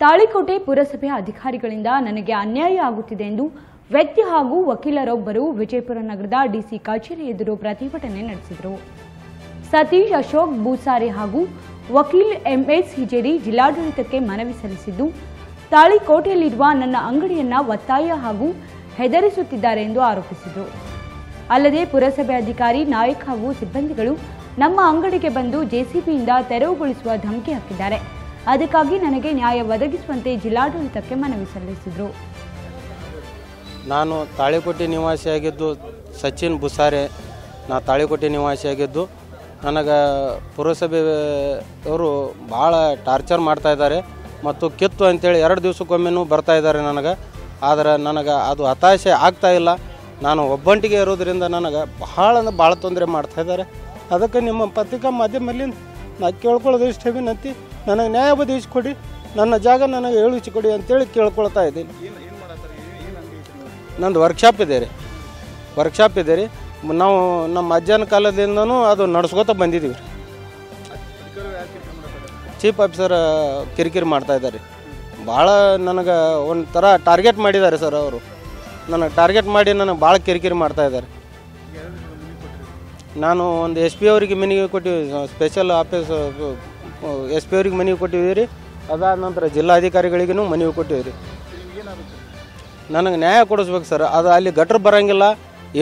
ತಾಳಿಕೋಟೆ ಪುರಸಭೆ ಅಧಿಕಾರಿಗಳಿಂದ ನನಗೆ ಅನ್ಯಾಯ ಆಗುತ್ತಿದೆ ಎಂದು ವ್ಯಕ್ತಿ ಹಾಗೂ ವಕೀಲರೊಬ್ಬರು ವಿಜಯಪುರ ನಗರದ ಡಿಸಿ ಕಚೇರಿ ಎದುರು ಪ್ರತಿಭಟನೆ ನಡೆಸಿದರು. ಸತೀಶ್ ಅಶೋಕ್ ಬೂಸಾರೆ ಹಾಗೂ ವಕೀಲ್ ಎಂಎಸ್ ಹಿಜೇರಿ ಜಿಲ್ಲಾಡಳಿತಕ್ಕೆ ಮನವಿ ಸಲ್ಲಿಸಿದ್ದು, ತಾಳಿಕೋಟೆಯಲ್ಲಿರುವ ನನ್ನ ಅಂಗಡಿಯನ್ನ ಒತ್ತಾಯ ಹಾಗೂ ಹೆದರಿಸುತ್ತಿದ್ದಾರೆ ಎಂದು ಆರೋಪಿಸಿದರು. ಅಲ್ಲದೆ ಪುರಸಭೆ ಅಧಿಕಾರಿ, ನಾಯಕ್ ಹಾಗೂ ಸಿಬ್ಬಂದಿಗಳು ನಮ್ಮ ಅಂಗಡಿಗೆ ಬಂದು ಜೆಸಿಬಿಯಿಂದ ತೆರವುಗೊಳಿಸುವ ಧಮಕಿ ಹಾಕಿದ್ದಾರೆ. ಅದಕ್ಕಾಗಿ ನನಗೆ ನ್ಯಾಯ ಒದಗಿಸುವಂತೆ ಜಿಲ್ಲಾಡಳಿತಕ್ಕೆ ಮನವಿ ಸಲ್ಲಿಸಿದರು. ನಾನು ತಾಳಿಕೋಟೆ ನಿವಾಸಿಯಾಗಿದ್ದು ಸಚಿನ್ ಬುಸಾರೆ. ನಾ ತಾಳಿಕೋಟೆ ನಿವಾಸಿಯಾಗಿದ್ದು ನನಗೆ ಪುರಸಭೆ ಅವರು ಭಾಳ ಟಾರ್ಚರ್ ಮಾಡ್ತಾ ಇದ್ದಾರೆ ಮತ್ತು ಕಿತ್ತು ಅಂತೇಳಿ ಎರಡು ದಿವಸಕ್ಕೊಮ್ಮೆನೂ ಬರ್ತಾ ಇದ್ದಾರೆ ನನಗೆ. ಆದರೆ ನನಗೆ ಅದು ಹತಾಶೆ ಆಗ್ತಾ ಇಲ್ಲ. ನಾನು ಒಬ್ಬಂಟಿಗೆ ಇರೋದ್ರಿಂದ ನನಗೆ ಭಾಳ ಭಾಳ ತೊಂದರೆ ಮಾಡ್ತಾ ಇದ್ದಾರೆ. ಅದಕ್ಕೆ ನಿಮ್ಮ ಪತ್ರಿಕಾ ಮಾಧ್ಯಮದಲ್ಲಿ ನಾ ಕೇಳ್ಕೊಳ್ಳೋದು ಇಷ್ಟ ವಿನಂತಿ. ನನಗೆ ನ್ಯಾಯ ಕೊಡಿ, ನನ್ನ ಜಾಗ ನನಗೆ ಕೊಡಿ ಅಂತೇಳಿ ಕೇಳ್ಕೊಳ್ತಾ ಇದ್ದೀನಿ. ನಂದು ವರ್ಕ್ಶಾಪ್ ಇದೆ ರೀ. ವರ್ಕ್ಶಾಪ್ ಇದೆ ರೀ. ನಾವು ನಮ್ಮ ಅಜ್ಜನ ಕಾಲದಿಂದನೂ ಅದು ನಡ್ಸ್ಕೊತ ಬಂದಿದ್ದೀವಿ ರೀ. ಚೀಫ್ ಆಫೀಸರ್ ಕಿರಿಕಿರಿ ಮಾಡ್ತಾ ಇದ್ದಾರೆ. ಭಾಳ ನನಗೆ ಒಂಥರ ಟಾರ್ಗೆಟ್ ಮಾಡಿದ್ದಾರೆ ಸರ್ ಅವರು. ನನಗೆ ಟಾರ್ಗೆಟ್ ಮಾಡಿ ನನಗೆ ಭಾಳ ಕಿರಿಕಿರಿ ಮಾಡ್ತಾ ಇದ್ದಾರೆ. ನಾನು ಒಂದು ಎಸ್ ಪಿ ಅವರಿಗೆ ಮಿನಿಗೆ ಕೊಟ್ಟಿವಿ ಸ್ಪೆಷಲ್ ಆಫೀಸ್ ಎಸ್ ಪಿ ಅವ್ರಿಗೆ ಮನವಿ ಕೊಟ್ಟಿದ್ದೀವಿ ರೀ. ಅದಾದ ನಂತರ ಜಿಲ್ಲಾಧಿಕಾರಿಗಳಿಗೂ ಮನವಿ ಕೊಟ್ಟಿದ್ದೀವಿ ರೀ. ನನಗೆ ನ್ಯಾಯ ಕೊಡಿಸ್ಬೇಕು ಸರ್. ಅದು ಅಲ್ಲಿ ಗಟ್ರ್ ಬರೋಂಗಿಲ್ಲ,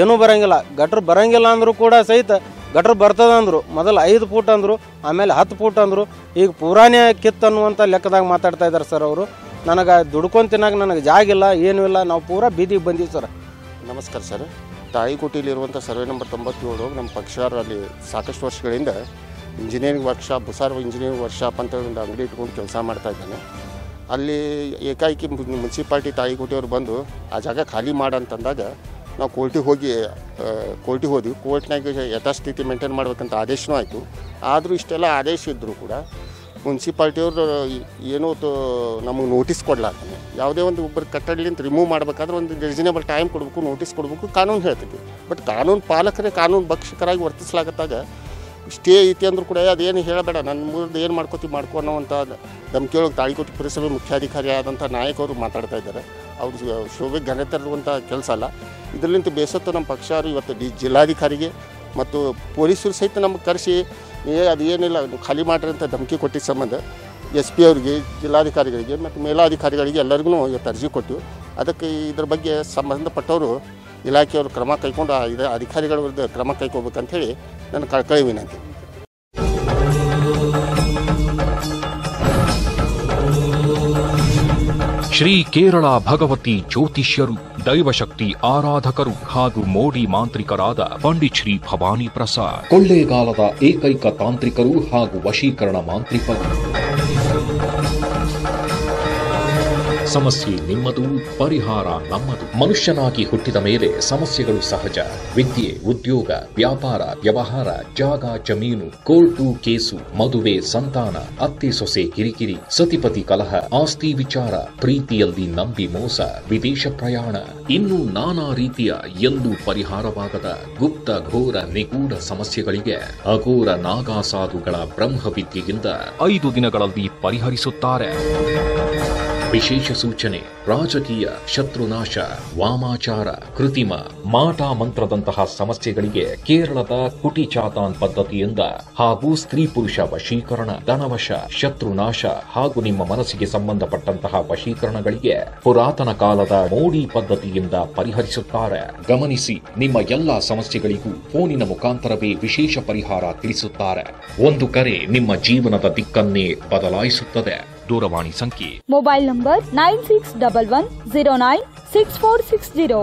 ಏನೂ ಬರೋಂಗಿಲ್ಲ. ಗಟ್ರ್ ಬರಂಗಿಲ್ಲ ಅಂದರೂ ಕೂಡ ಸಹಿತ ಗಟ್ರ್ ಬರ್ತದೆ ಅಂದರು ಮೊದಲು ಐದು ಫೂಟ್ ಅಂದರು, ಆಮೇಲೆ ಹತ್ತು ಫೂಟ್ ಅಂದರು. ಈಗ ಪುರಾಣೆ ಕಿತ್ತು ಅನ್ನುವಂಥ ಲೆಕ್ಕದಾಗ ಮಾತಾಡ್ತಾ ಇದ್ದಾರೆ ಸರ್ ಅವರು. ನನಗೆ ದುಡ್ಕೊಂಡು ತಿನ್ನಾಕ ನನಗೆ ಜಾಗಿಲ್ಲ ಏನೂ ಇಲ್ಲ. ನಾವು ಪೂರಾ ಬೀದಿಗೆ ಬಂದೀವಿ ಸರ್. ನಮಸ್ಕಾರ ಸರ್. ತಾಯಿಕೋಟಿಲಿರುವಂಥ ಸರ್ವೆ ನಂಬರ್ ತೊಂಬತ್ತೇಳು, ನಮ್ಮ ಪಕ್ಷಾರ ಅಲ್ಲಿ ಸಾಕಷ್ಟು ವರ್ಷಗಳಿಂದ ಇಂಜಿನಿಯರಿಂಗ್ ವರ್ಕ್ಶಾಪ್ ಬುಸಾರ್ ಇಂಜಿನಿಯರಿಂಗ್ ವರ್ಕ್ಶಾಪ್ ಅಂತ ಒಂದು ಅಂಗಡಿ ಇಟ್ಕೊಂಡು ಕೆಲಸ ಮಾಡ್ತಾ ಇದ್ದಾನೆ. ಅಲ್ಲಿ ಏಕಾಏಕಿ ಮುನ್ಸಿಪಾಲ್ಟಿ ತಾಯಿಕೋಟಿಯವ್ರು ಬಂದು ಆ ಜಾಗ ಖಾಲಿ ಮಾಡಂತಂದಾಗ ನಾವು ಕೋರ್ಟಿಗೆ ಹೋಗಿ ಕೋರ್ಟಿಗೆ ಹೋದ್ವಿ. ಕೋರ್ಟ್ನಾಗ ಯಥಾಸ್ಥಿತಿ ಮೇಂಟೈನ್ ಮಾಡ್ಬೇಕಂತ ಆದೇಶನೂ ಆಯಿತು. ಆದರೂ ಇಷ್ಟೆಲ್ಲ ಆದೇಶ ಇದ್ದರೂ ಕೂಡ ಮುನ್ಸಿಪಾಲ್ಟಿಯವರು ಏನೋ ನಮಗೆ ನೋಟಿಸ್ ಕೊಡ್ಲಾರ್ತಾನೆ ಯಾವುದೇ ಒಂದು ಒಬ್ಬರು ಕಟ್ಟಡಲಿಂದ ರಿಮೂವ್ ಮಾಡಬೇಕಾದ್ರೆ ಒಂದು ರೀಸನೇಬಲ್ ಟೈಮ್ ಕೊಡಬೇಕು, ನೋಟಿಸ್ ಕೊಡಬೇಕು, ಕಾನೂನು ಹೇಳ್ತೈತಿ. ಬಟ್ ಕಾನೂನು ಪಾಲಕರೇ ಕಾನೂನು ಭಕ್ಷಕರಾಗಿ ವರ್ತಿಸ್ಲಾಗತ್ತಾಗ ಸ್ಟೇ ಐತಿ ಅಂದರೂ ಕೂಡ ಅದೇನು ಹೇಳಬೇಡ. ನನ್ನ ಮುಂದೆ ಏನು ಮಾಡ್ಕೋತಿ ಮಾಡ್ಕೊ ಅನ್ನೋವಂಥ ಧಮಕಿಯೊಳಗೆ ತಾಳಿಕೋಟಿ ಪುರಸಭೆ ಮುಖ್ಯಾಧಿಕಾರಿ ಆದಂಥ ನಾಯಕರು ಮಾತಾಡ್ತಾ ಇದ್ದಾರೆ. ಅವರು ಶೋಭೆ ಘನತೆ ತರುವಂಥ ಕೆಲಸ ಅಲ್ಲ. ಇದರಲ್ಲಿಂತ ಬೇಸತ್ತು ನಮ್ಮ ಪಕ್ಷರು ಇವತ್ತು ಡಿ, ಜಿಲ್ಲಾಧಿಕಾರಿಗೆ ಮತ್ತು ಪೊಲೀಸರು ಸಹಿತ ನಮಗೆ ಕರೆಸಿ, ಏ ಅದು ಏನಿಲ್ಲ ಖಾಲಿ ಮಾಡ್ರಿ ಅಂತ ಧಮಕಿ ಕೊಟ್ಟಿದ್ದ ಸಂಬಂಧ ಎಸ್ ಪಿ ಅವರಿಗೆ, ಜಿಲ್ಲಾಧಿಕಾರಿಗಳಿಗೆ ಮತ್ತು ಮೇಲಾಧಿಕಾರಿಗಳಿಗೆ ಎಲ್ಲರಿಗೂ ಇವತ್ತು ಅರ್ಜಿ ಕೊಟ್ಟು ಅದಕ್ಕೆ ಇದ್ರ ಬಗ್ಗೆ ಸಂಬಂಧಪಟ್ಟವರು ಇಲಾಖೆಯವರು ಕ್ರಮ ಕೈಕೊಂಡು ಇದ ಅಧಿಕಾರಿಗಳ ವಿರುದ್ಧ ಕ್ರಮ ಕೈಗೊಳ್ಬೇಕಂತೇಳಿ ನನ್ನ ಕಳ್ಕಳಿ ವಿನಂತಿ. ಶ್ರೀ ಕೇರಳ ಭಗವತಿ ಜ್ಯೋತಿಷ್ಯರು ದೈವಶಕ್ತಿ ಆರಾಧಕರು ಹಾಗೂ ಮೋಡಿ ಮಾಂತ್ರಿಕರಾದ ಪಂಡಿತ್ ಶ್ರೀ ಭವಾನಿ ಪ್ರಸಾದ್. ಕೊಳ್ಳೇಗಾಲದ ಏಕೈಕ ತಾಂತ್ರಿಕರು ಹಾಗೂ ವಶೀಕರಣ ಮಾಂತ್ರಿಕರು. ಸಮಸ್ಯೆ ನಿಮ್ಮದು, ಪರಿಹಾರ ನಮ್ಮದು. ಮನುಷ್ಯನಾಗಿ ಹುಟ್ಟಿದ ಮೇಲೆ ಸಮಸ್ಯೆಗಳು ಸಹಜ. ವಿದ್ಯೆ, ಉದ್ಯೋಗ, ವ್ಯಾಪಾರ, ವ್ಯವಹಾರ, ಜಾಗ, ಜಮೀನು, ಕೋರ್ಟು, ಕೇಸು, ಮದುವೆ, ಸಂತಾನ, ಅತ್ತೆ ಸೊಸೆ, ಕಿರಿಕಿರಿ, ಸತಿಪತಿ ಕಲಹ, ಆಸ್ತಿ ವಿಚಾರ, ಪ್ರೀತಿಯಲ್ಲಿ ನಂಬಿ ಮೋಸ, ವಿದೇಶ ಪ್ರಯಾಣ. ಇನ್ನು ನಾನಾ ರೀತಿಯ ಎಂದು ಪರಿಹಾರವಾಗದ ಗುಪ್ತ, ಘೋರ, ನಿಗೂಢ ಸಮಸ್ಯೆಗಳಿಗೆ ಅಘೋರ ನಾಗಾಸಾಧುಗಳ ಬ್ರಹ್ಮವಿದ್ಯೆಯಿಂದ ಐದು ದಿನಗಳಲ್ಲಿ ಪರಿಹರಿಸುತ್ತಾರೆ. ವಿಶೇಷ ಸೂಚನೆ, ರಾಜಕೀಯ, ಶತ್ರುನಾಶ, ವಾಮಾಚಾರ, ಕೃತಿಮ, ಮಾಟ ಮಂತ್ರದಂತಹ ಸಮಸ್ಯೆಗಳಿಗೆ ಕೇರಳದ ಕುಟಿ ಚಾತಾನ್ ಪದ್ಧತಿಯಿಂದ ಹಾಗೂ ಸ್ತ್ರೀ ಪುರುಷ ವಶೀಕರಣ, ಧನವಶ, ಶತ್ರುನಾಶ ಹಾಗೂ ನಿಮ್ಮ ಮನಸ್ಸಿಗೆ ಸಂಬಂಧಪಟ್ಟಂತಹ ವಶೀಕರಣಗಳಿಗೆ ಪುರಾತನ ಕಾಲದ ಮೋಡಿ ಪದ್ಧತಿಯಿಂದ ಪರಿಹರಿಸುತ್ತಾರೆ. ಗಮನಿಸಿ, ನಿಮ್ಮ ಎಲ್ಲಾ ಸಮಸ್ಯೆಗಳಿಗೂ ಫೋನಿನ ಮುಖಾಂತರವೇ ವಿಶೇಷ ಪರಿಹಾರ ತಿಳಿಸುತ್ತಾರೆ. ಒಂದು ಕರೆ ನಿಮ್ಮ ಜೀವನದ ದಿಕ್ಕನ್ನೇ ಬದಲಾಯಿಸುತ್ತದೆ. ದೂರವಾಣಿ ಸಂಖ್ಯೆ mobile number nine six double one zero nine six four six zero